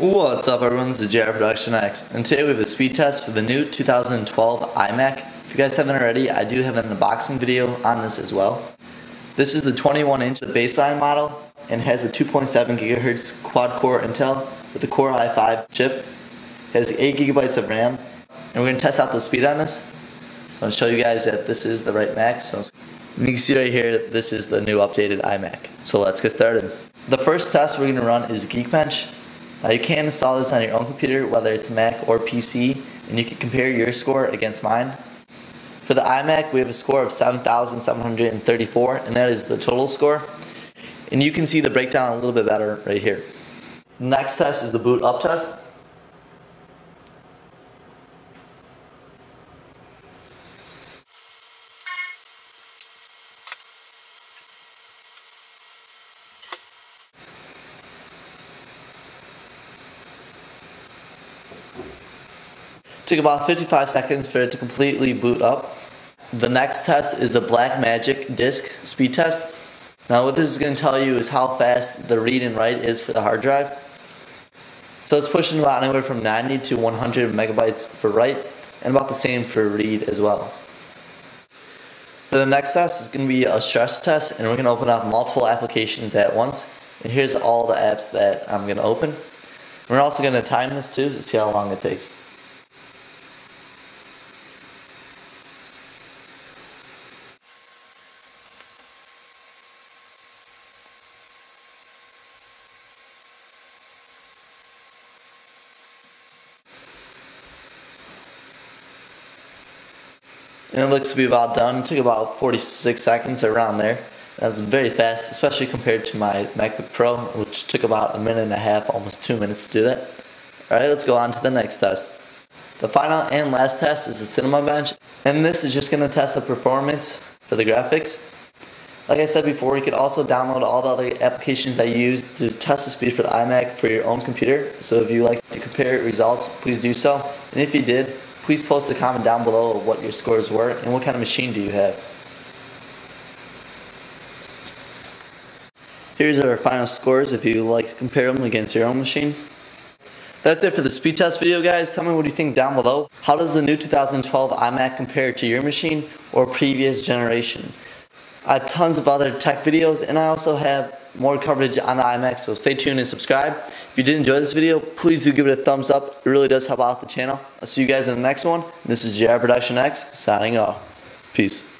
What's up everyone, this is JR Production X, and today we have a speed test for the new 2012 iMac. If you guys haven't already, I do have an unboxing video on this as well. This is the 21 inch baseline model and has a 2.7 gigahertz quad-core Intel with a Core i5 chip. It has 8 gigabytes of RAM, and we're going to test out the speed on this. So I'm going to show you guys that this is the right Mac. So you can see right here, this is the new updated iMac. So let's get started. The first test we're going to run is Geekbench. Now you can install this on your own computer, whether it's Mac or PC, and you can compare your score against mine. For the iMac, we have a score of 7,734, and that is the total score. And you can see the breakdown a little bit better right here. Next test is the boot up test. Took about 55 seconds for it to completely boot up. The next test is the Blackmagic disk speed test. Now what this is going to tell you is how fast the read and write is for the hard drive. So it's pushing about anywhere from 90 to 100 megabytes for write and about the same for read as well. For the next test is going to be a stress test and we're going to open up multiple applications at once. And here's all the apps that I'm going to open. We're also going to time this too to see how long it takes. And it looks to be about done. It took about 46 seconds around there. That's very fast, especially compared to my MacBook Pro, which took about a minute and a half, almost two minutes to do that. Alright, let's go on to the next test. The final and last test is the Cinema Bench, and this is just going to test the performance for the graphics. Like I said before, you could also download all the other applications I use to test the speed for the iMac for your own computer. So if you like to compare results, please do so. And if you did, please post a comment down below of what your scores were and what kind of machine do you have. Here's our final scores if you like to compare them against your own machine. That's it for the speed test video guys. Tell me what you think down below. How does the new 2012 iMac compare to your machine or previous generation? I have tons of other tech videos and I also have more coverage on the iMac, so stay tuned and subscribe. If you did enjoy this video, please do give it a thumbs up. It really does help out the channel. I'll see you guys in the next one. This is JR Production X signing off. Peace.